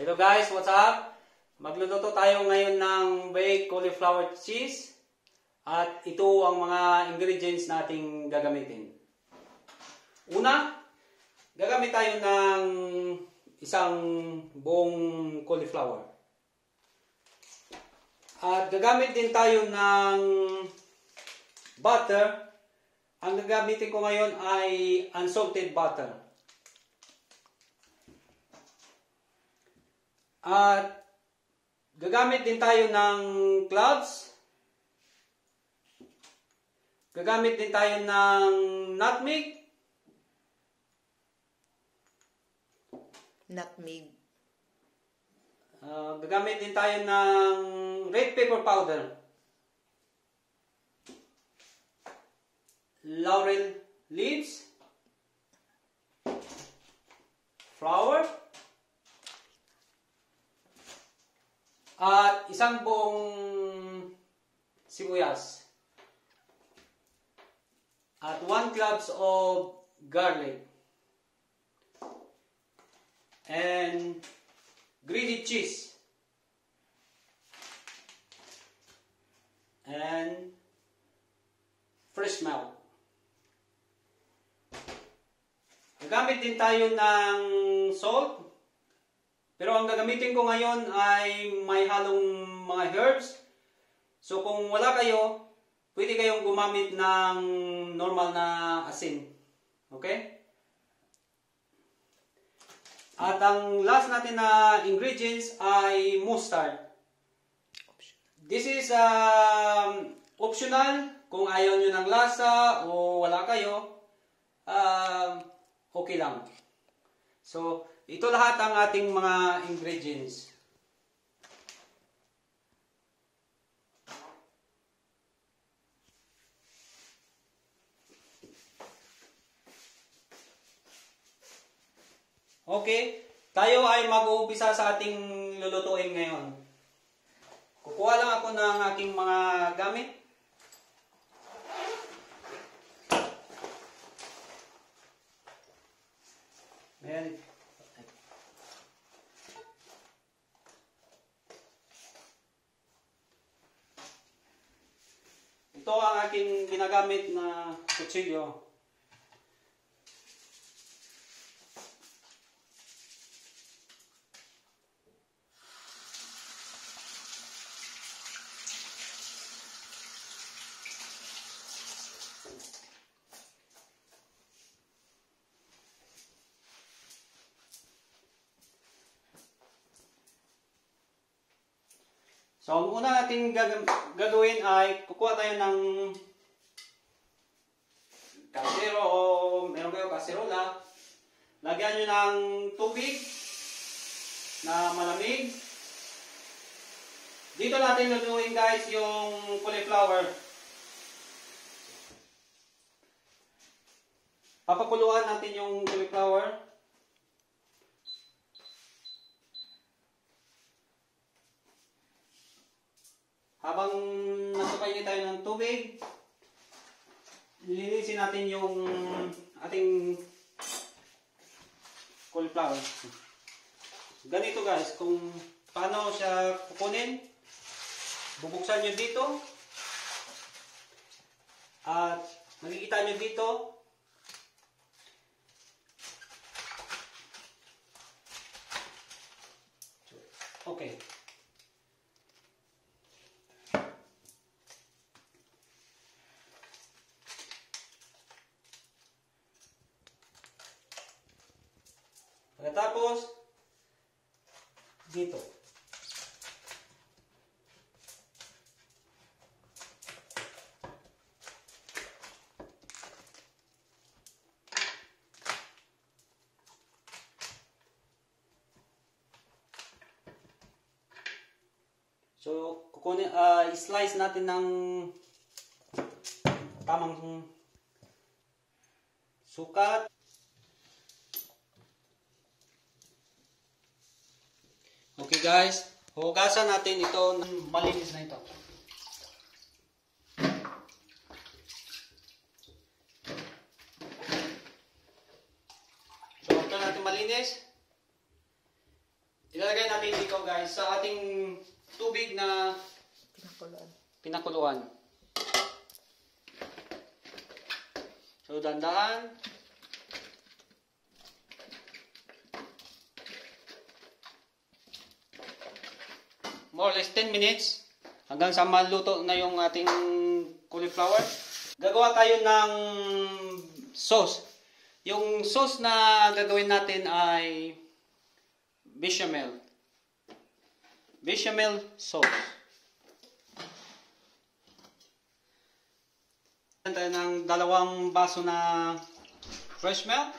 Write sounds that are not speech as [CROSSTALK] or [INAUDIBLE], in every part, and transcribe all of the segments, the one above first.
Hello guys, what's up? Magluluto tayo ngayon ng baked cauliflower cheese. At ito ang mga ingredients nating gagamitin. Una, gagamit tayo ng isang buong cauliflower. At gagamit din tayo ng butter. Ang gagamitin ko ngayon ay unsalted butter. At gagamit din tayo ng cloves. Gagamit din tayo ng nutmeg. Nutmeg. Uh, gagamit din tayo ng red pepper powder. Laurel leaves. Flour. At isang buong sibuyas. At one cloves of garlic. And grated cheese. And fresh milk. Gagamit din tayo ng salt. Pero ang gagamitin ko ngayon ay may halong mga herbs. So kung wala kayo, pwede kayong gumamit ng normal na asin. Okay? At ang last natin na ingredients ay mustard. This is um, optional. Kung ayaw nyo ng lasa o wala kayo, um, okay lang. So, ito lahat ang ating mga ingredients. Okay, tayo ay mag-uumpisa sa ating lulutuin ngayon. Kukuha lang ako ng aking mga gamit. Ayan. Ito ang aking ginagamit na kutsilyo. So, ang una natin gag- gagawin ay kukuha tayo ng kasero o meron kayo kaserola. Lagyan nyo ng tubig na malamig. Dito natin luluin guys yung cauliflower. Papakuluan natin yung cauliflower. Habang nasukay niyo tayo ng tubig, linisin natin yung ating cauliflower. Ganito guys, kung paano siya kukunin, bubuksan nyo dito, at makikita nyo dito, okay. Pagkatapos, dito. So, kukunin, uh, slice natin ng tamang sukat. Okay guys, hugasan natin ito ng malinis na ito. So after natin malinis, Ilalagay natin dito guys sa ating tubig na Pinakuluan. pinakuluan. So, dandaan. More or less 10 minutes hanggang sa maluto na yung ating cauliflower. Gagawa tayo ng sauce. Yung sauce na gagawin natin ay bechamel. Bechamel sauce. Tayo ng dalawang baso na fresh milk.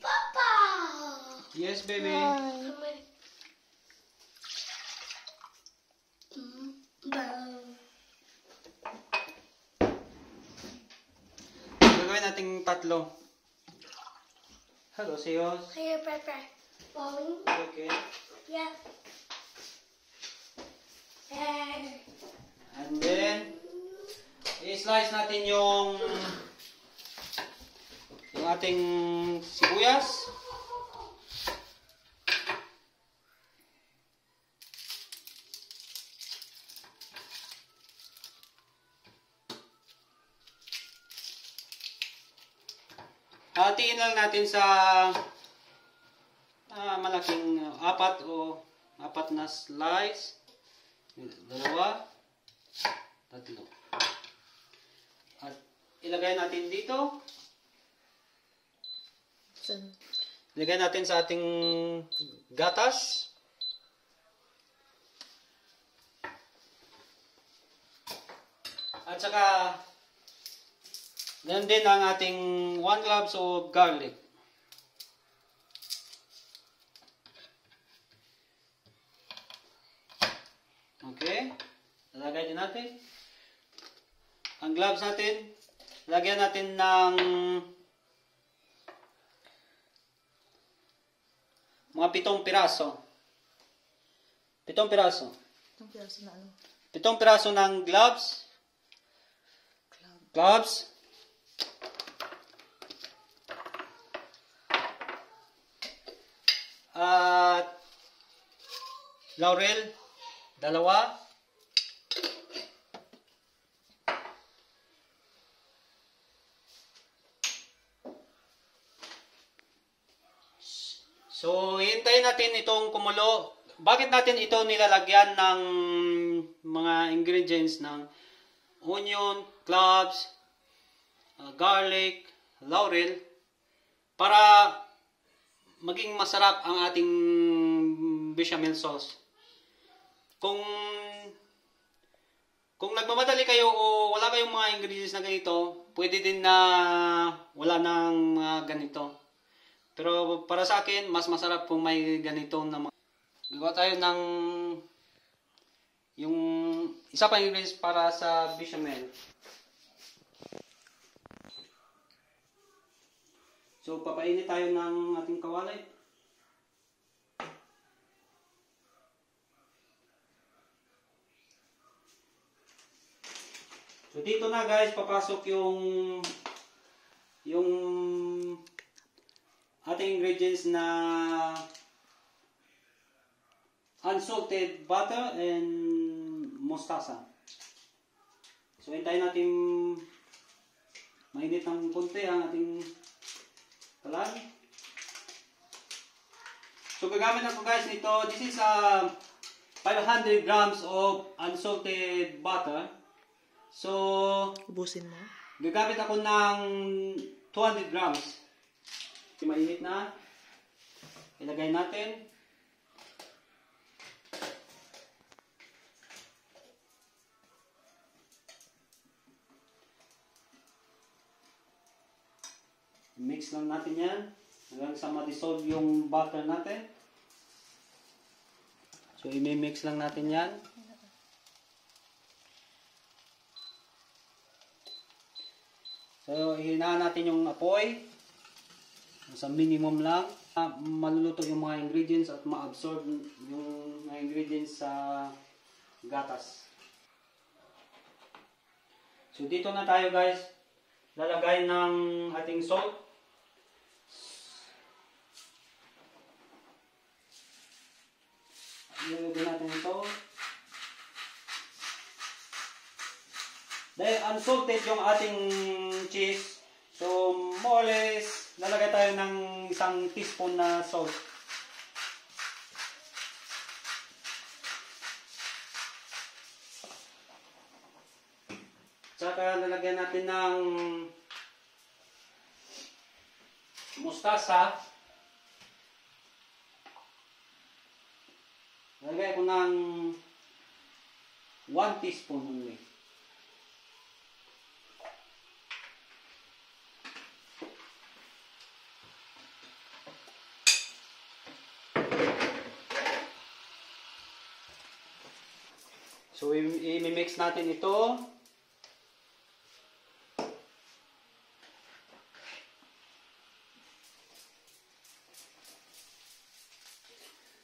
Papa! Yes, baby. Gagawin nating tatlo. Hello, Siyos. Here, Pepper. Bowing. Okay. Yeah. And then, i-slice natin yung yung ating sibuyas. Hatiin lang natin sa ah, malaking uh, apat o apat na slice. Dalawa. Tatlo. At ilagay natin dito. Ilagay natin sa ating gatas. At saka, ganun din ang ating 1 cloves of garlic. Okay. Lalagay din natin. Ang gloves natin, lagyan natin ng mga pitong piraso. Pitong piraso. Itong piraso na ano? Pitong piraso ng gloves. Cloud. Gloves. At laurel, dalawa. So, hintayin natin itong kumulo. Bakit natin ito nilalagyan ng mga ingredients ng onion, cloves, uh, garlic, laurel para maging masarap ang ating bechamel sauce. Kung kung nagmamadali kayo o wala kayong mga ingredients na ganito, pwede din na wala nang mga ganito. Pero para sa akin, mas masarap kung may ganito na mga... Gagawa tayo ng yung isa pa ingredients para sa bechamel. So, papainit tayo ng ating kawalay. So, dito na guys, papasok yung yung ating ingredients na unsalted butter and mustasa. So, hintayin natin mainit ng konti ang ating kalan. So, gagamit ako guys nito. This is uh, 500 grams of unsalted butter. So, Ubusin mo. gagamit ako ng 200 grams. Ito mainit na. Ilagay natin. Mix lang natin yan. Hanggang sa ma-dissolve yung butter natin. So, i-mix lang natin yan. So, ihinaan natin yung apoy. Sa minimum lang. Ah, Maluluto yung mga ingredients at ma-absorb yung mga ingredients sa gatas. So, dito na tayo guys. Lalagay ng ating salt. Ilagay natin ito. Dahil unsalted yung ating cheese, so more or less, lalagay tayo ng isang teaspoon na salt. Tsaka lalagyan natin ng mustasa. Lagay ko ng 1 teaspoon only. So, i-mix natin ito.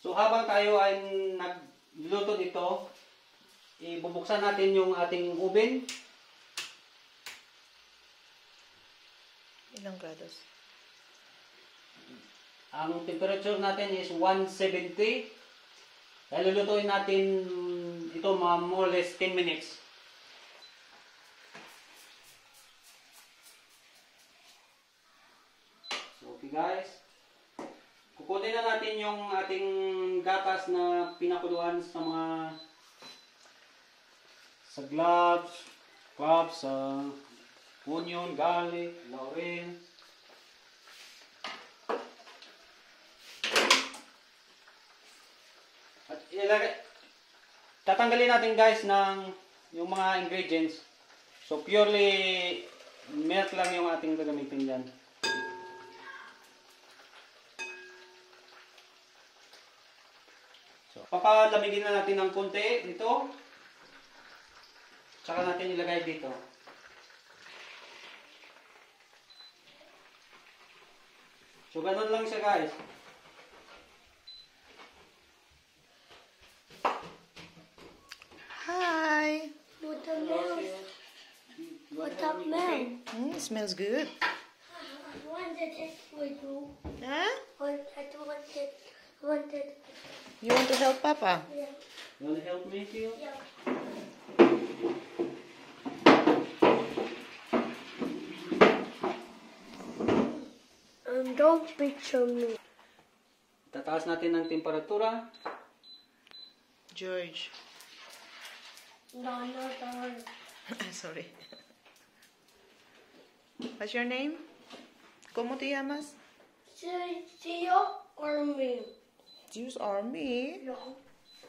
So habang tayo ay nagluto nito, ibubuksan natin yung ating oven. Ilang grados? Ang temperature natin is 170. Dahil lulutuin natin ito mga more or less 10 minutes. So, okay guys. Kukunin na natin yung ating gatas na pinakuluan sa mga sa gloves, cloves, sa onion, garlic, laurel. At ilalagay, tatanggalin natin guys ng yung mga ingredients. So purely milk lang yung ating gagamitin dyan. So, papalamigin na natin ng konti dito. Tsaka natin ilagay dito. So, ganun lang siya guys. Hi! Watermelon. Watermelon. Mm, smells good. I wanted it with you. Huh? I wanted, wanted, You want to help Papa? yeah, You wanna help me here? yeah. Um, don't picture me. Tataas natin ng temperatura. George. No, no, no. Sorry. What's your name? ¿Cómo te llamas? See, see you? Zeus Army. No.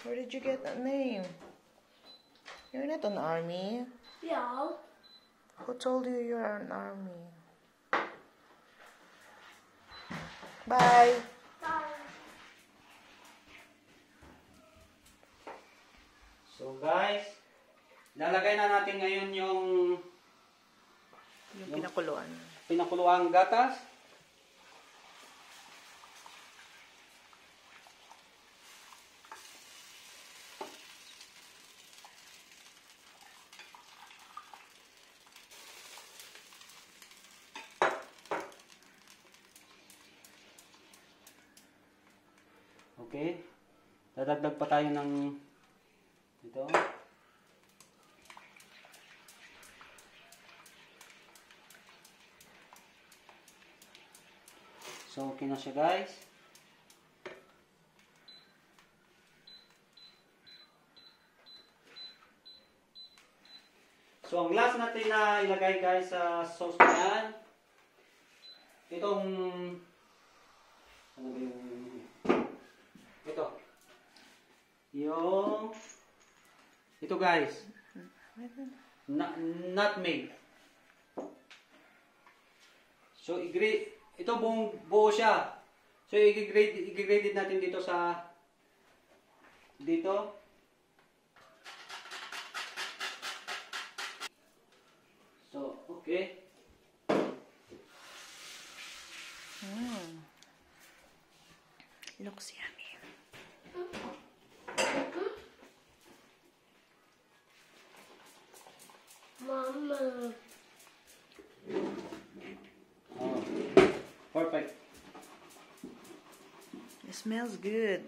Where did you get that name? You're not an army. Yeah. Who told you you're an army? Bye. Bye. So guys, lalagay na natin ngayon yung Yung pinakuluan. pinakuluang gatas. Okay. Dadagdag pa tayo ng ito. So, okay na siya guys. So, ang last natin na ilagay guys sa sauce na yan, itong, ano ba yung, ito, yung, ito guys, na, nutmeg. So, i-grade, ito buong buo siya. So, i-grade, i-grade natin dito sa, dito. So, okay. Mm. Looks yummy. Mama. Four, five. It smells good.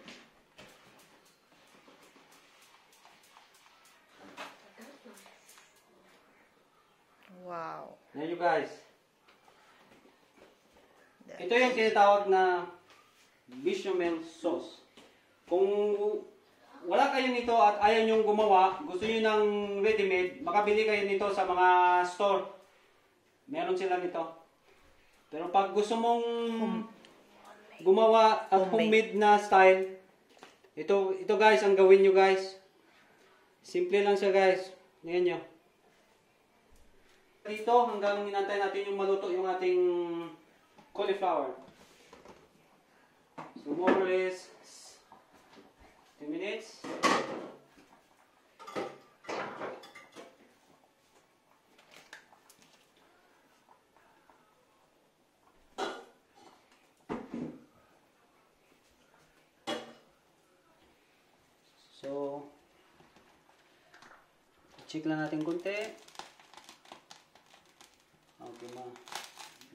Wow. Yan you guys. That's... Ito yung tinatawag na bechamel sauce. Kung wala kayo nito at ayaw nyong gumawa, gusto nyo ng ready-made, makabili kayo nito sa mga store. Meron sila nito. Pero pag gusto mong gumawa at Homemade. na style, ito, ito guys, ang gawin nyo guys. Simple lang siya guys. Ngayon nyo. Dito hanggang inantay natin yung maluto yung ating cauliflower. So more or less 10 minutes. So, check lang natin konti. Okay ma.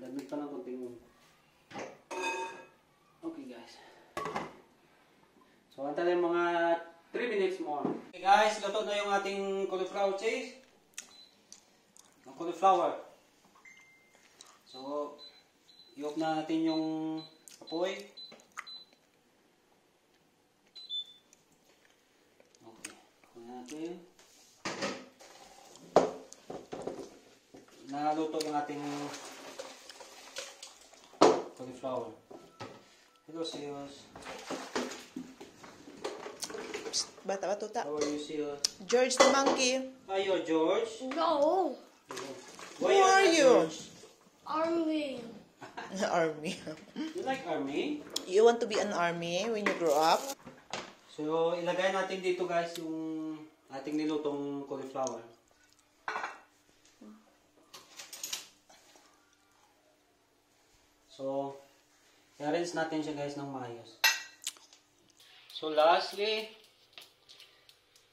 Dagdag pa lang konting Okay guys. So, antay lang mga 3 minutes more. Okay guys, luto na yung ating cauliflower cheese. Ang cauliflower. So, i-off na natin yung apoy. Okay. Kunin natin. Naluto yung ating cauliflower. Hello, Siyos. Bata batuta. How are you, Siyos? George the monkey. Ayo, George. No. Why Who are you? George? Army. [LAUGHS] army. You like army? You want to be an army when you grow up? So, ilagay natin dito guys yung ating nilutong cauliflower. So, i-rinse natin siya guys ng maayos. So, lastly,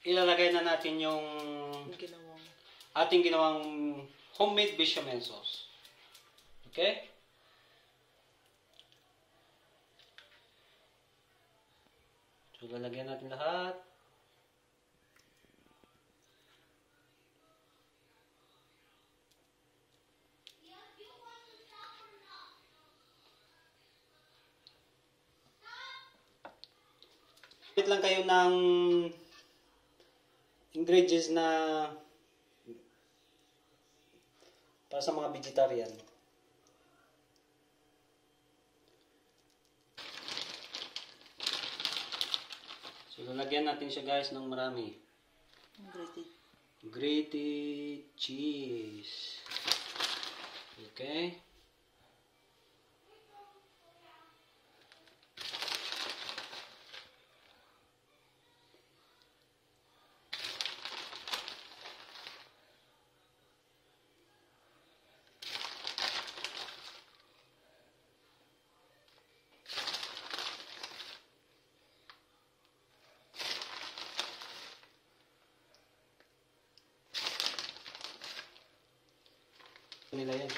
ilalagay na natin yung Ginawang. ating ginawang homemade bechamel sauce. Okay? So, lalagyan natin lahat. Bit lang kayo ng ingredients na para sa mga vegetarian. So, lalagyan natin siya guys ng marami. Grated. Grated cheese. Okay. Nila yan.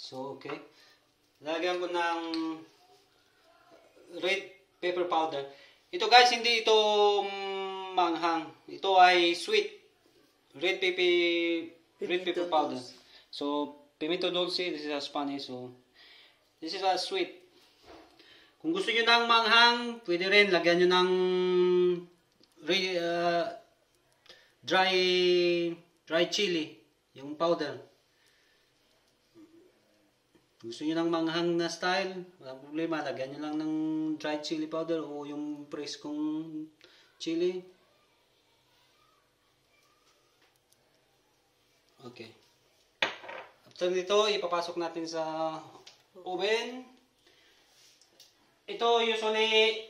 So, okay. Lagyan ko ng red pepper powder. Ito guys, hindi ito manghang. Ito ay sweet. Red pepper, red pepper powder. So, pimento dulce, this is a Spanish. So, this is a sweet. Kung gusto nyo ng manghang, pwede rin. Lagyan nyo ng re- uh, dry dry chili, yung powder. Gusto nyo ng manghang na style, walang problema. Lagyan nyo lang ng dry chili powder o yung preskong chili. Okay. After nito, ipapasok natin sa oven. Ito usually,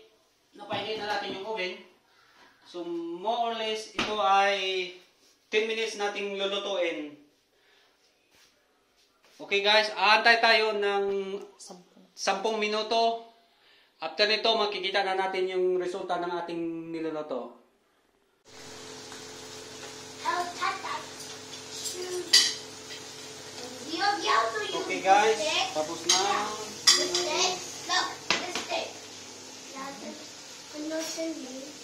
napainit na natin yung oven. So, more or less, ito ay 10 minutes nating lulutuin. Okay guys, aantay tayo ng Sampung. 10 minuto. After nito, makikita na natin yung resulta ng ating niluluto. Okay guys, tapos na. Look, this stick. Now, this, me?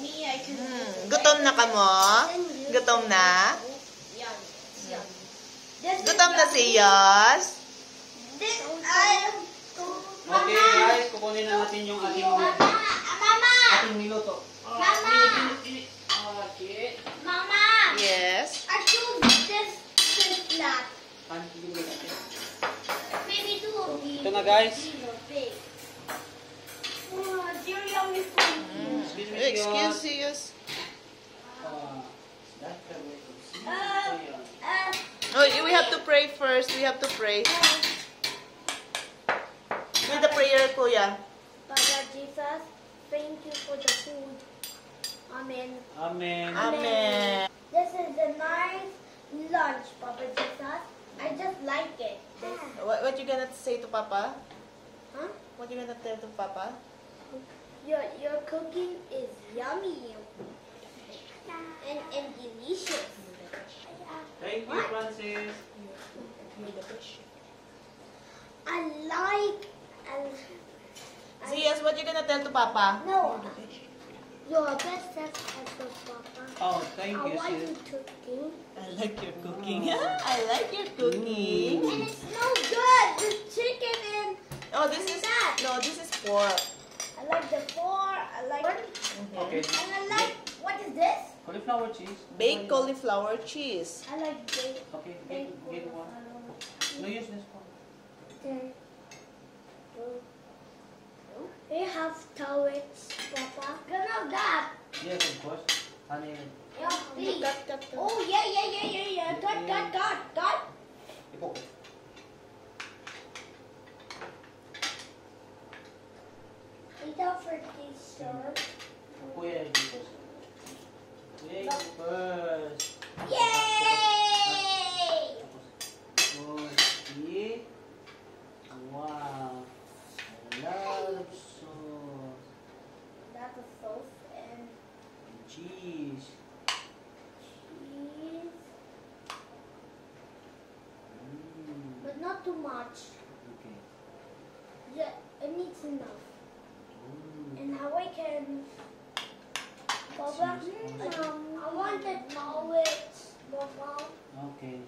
Me, I can. Hmm, gutom na ka mo? Gutom na? Gutom na si Yos? This I. Okay guys, kukunin na natin yung ating Mama, Mama, ating niluto. Mama, Okay. Mama. Yes. I. Paano bibigyan natin? Maybe two of these. Ito na, guys. Have to pray first. We have to pray. With the prayer, Kuya. Father Jesus, thank you for the food. Amen. Amen. Amen. This is a nice lunch, Papa Jesus. I just like it. This, What, what you gonna say to Papa? huh? What you gonna tell to Papa? Your your cooking is yummy and and delicious. Thank you, Francis. I like and Zias, what you gonna tell to Papa? no. Your best chef ever, Papa. Oh, thank I you, want sis. you cooking. I like your cooking. [LAUGHS] I like your cooking. And it smells good. The chicken and Oh, this is that. no, this is pork. I like the pork. I like Okay. and I like what is this? Cauliflower cheese. Baked cauliflower cheese. I like bacon. Okay, get, get one. No, use this one. Then, we oh. have turrets, Papa. Gonna have that. Yes, of course. Honey. Yeah, please. Cut, cut, cut. Oh yeah, yeah, yeah, yeah, yeah. Cut, cut, cut, cut. Ipo. Ito for dessert. Kuya, you first. Kuya, you first. Oh, see? Not too much. Okay. Yeah, it needs enough. Mm. And now I can. Papa, um, I wanted turrets, Papa. Okay.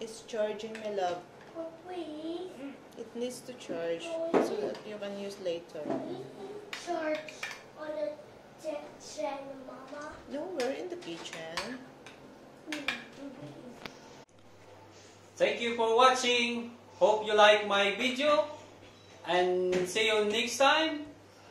It's charging, my love. Oh, please. It needs to charge so that you can use later. Charge on the kitchen, Mama. No, we're in the kitchen. Thank you for watching. Hope you like my video. And see you next time.